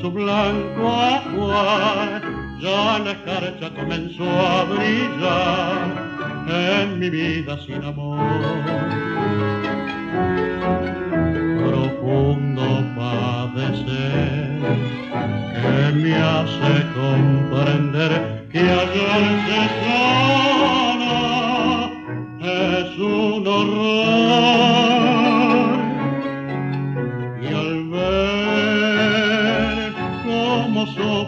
su blanco agua, ya la escarcha comenzó a brillar en mi vida sin amor. Profundo padecer que me hace comprender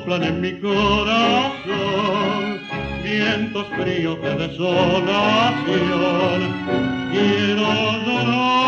soplan en mi corazón vientos fríos de desolación, quiero llorar